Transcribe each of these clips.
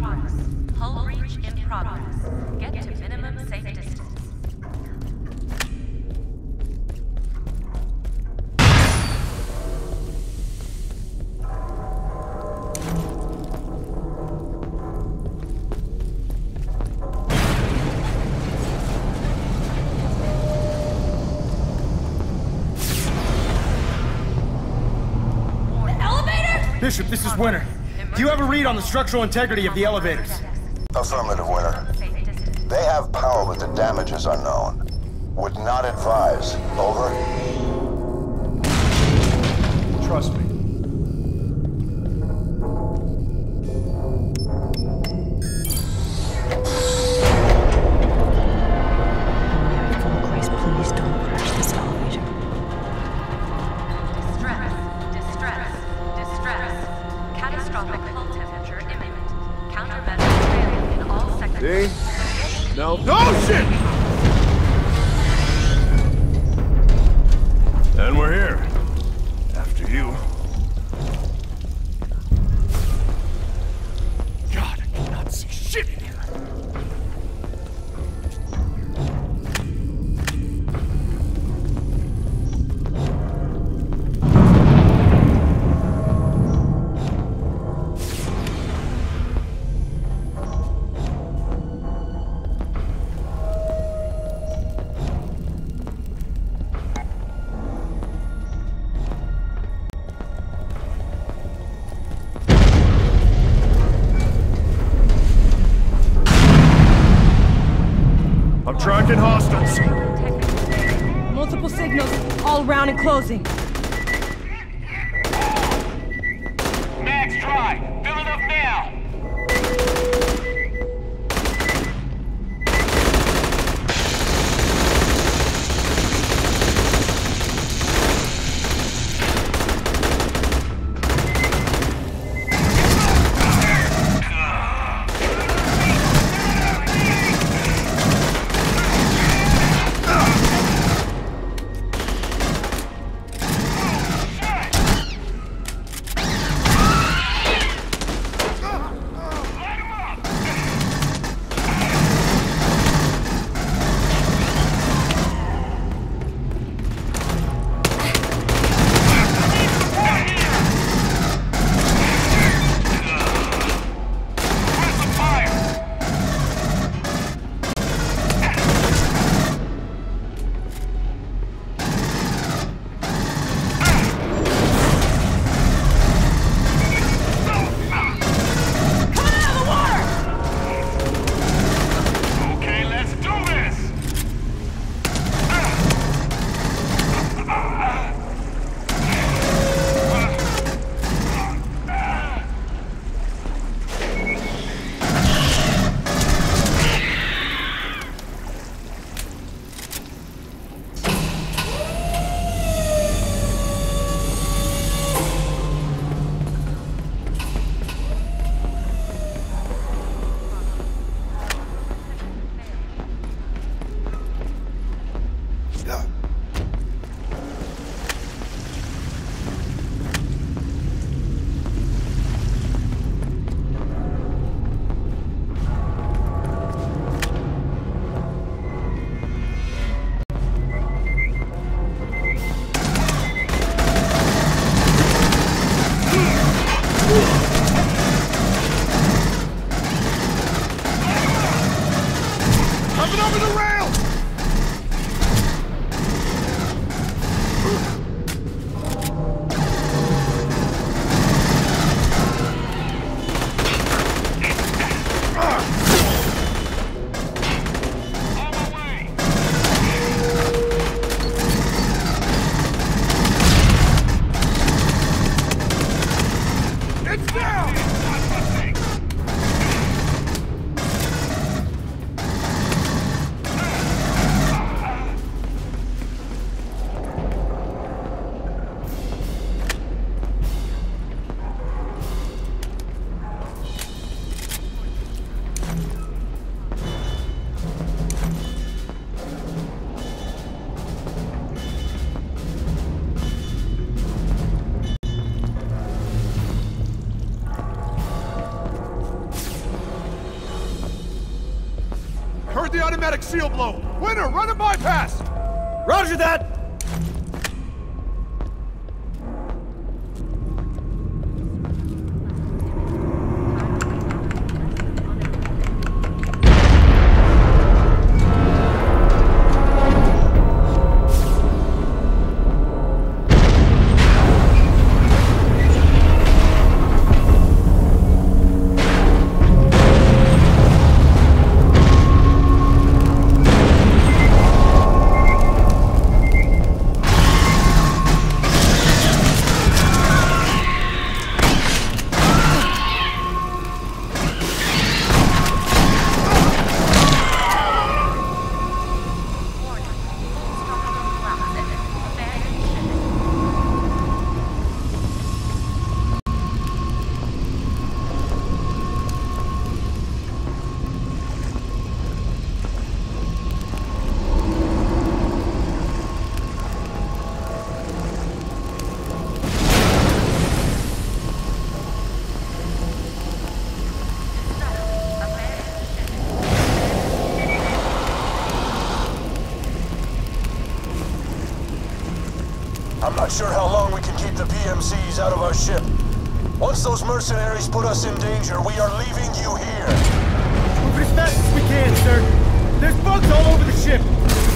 progress. Hull breach in progress. Get to minimum safe distance. Elevator, Bishop, this is Winter. Do you have a read on the structural integrity of the elevators? Affirmative, Winter. They have power, but the damage is unknown. Would not advise. Over. Trust me. Closing. Automatic seal blow. Winter, run a bypass! Roger that! Not sure how long we can keep the PMCs out of our ship. Once those mercenaries put us in danger, we are leaving you here. Move as fast as we can, sir. There's bugs all over the ship.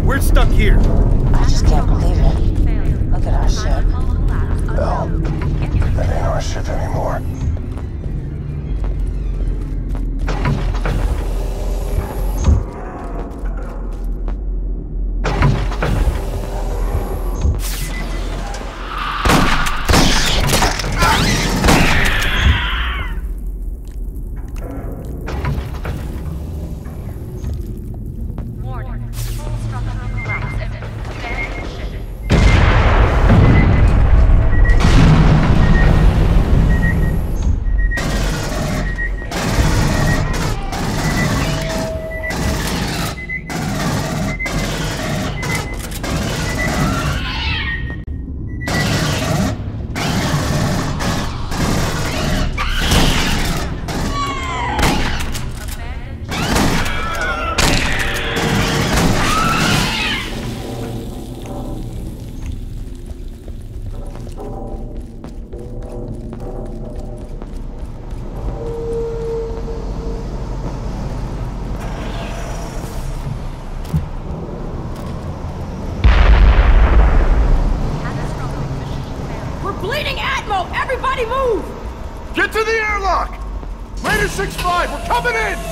The we're stuck here. I just can't believe it. Look at our ship. to hull collapse unknown. Get to That ain't our ship anymore. 6-5, we're coming in!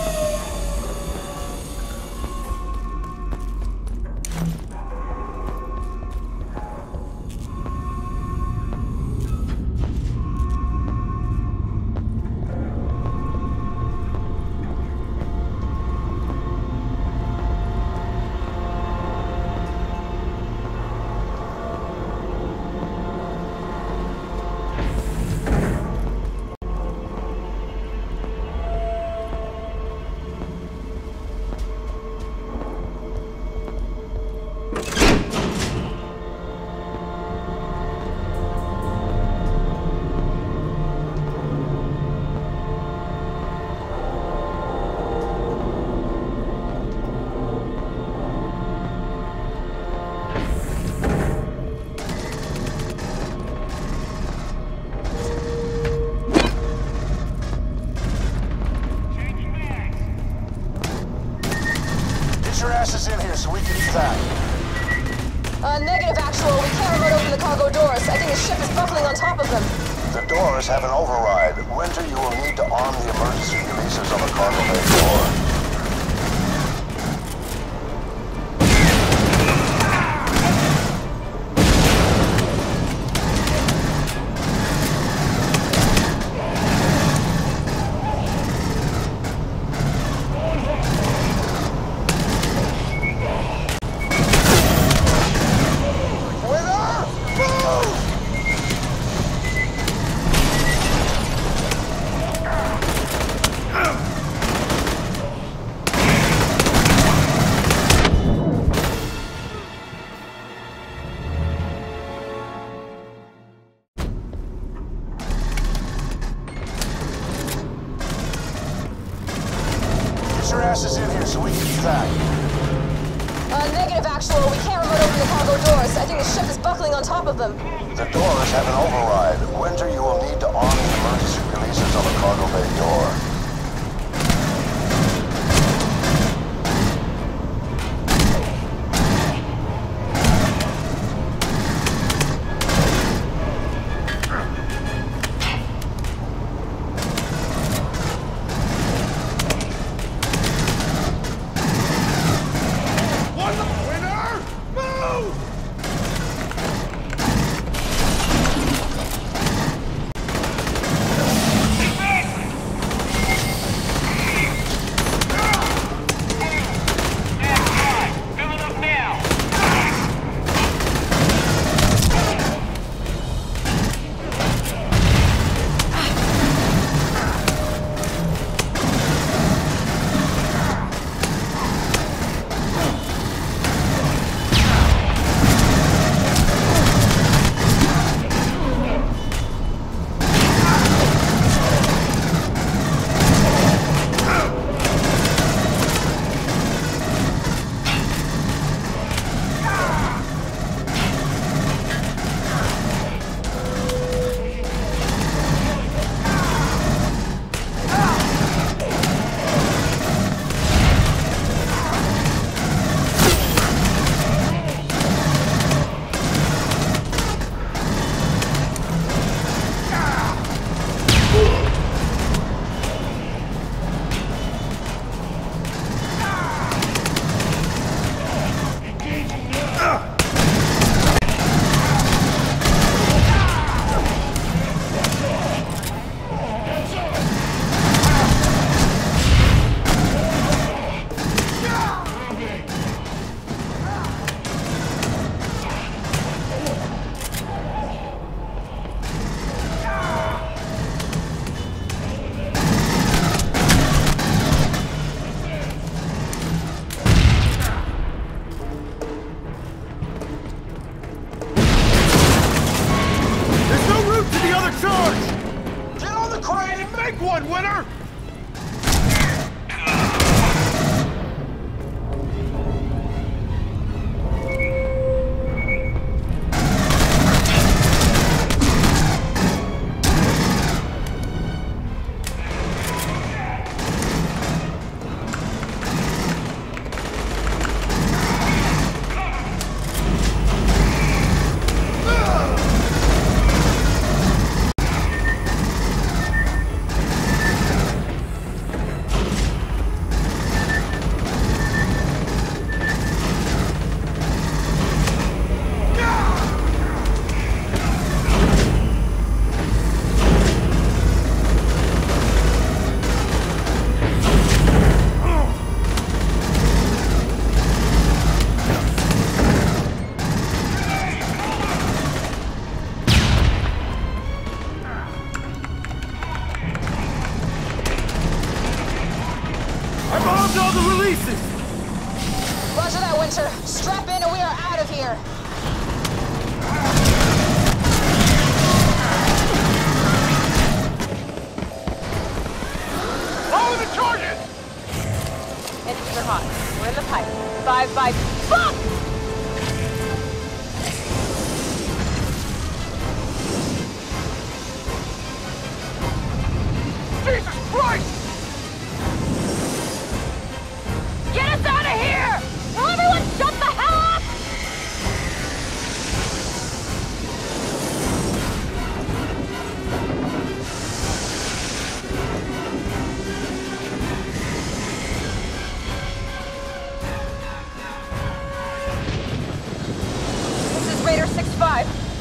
Your asses in here so we can evac. Uh, negative, actual. We can't remote open the cargo doors. I think the ship is buckling on top of them. The doors have an override. Winter, you will need to arm the emergency releases on the cargo bay door.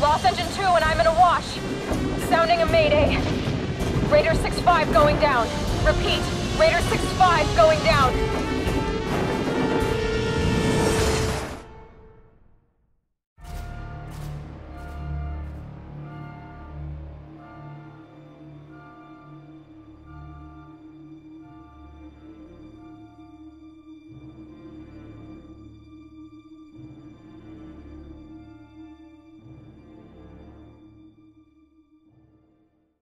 Lost engine 2 and I'm in a wash. Sounding a mayday. Raider 6-5 going down. Repeat, Raider 6-5 going down.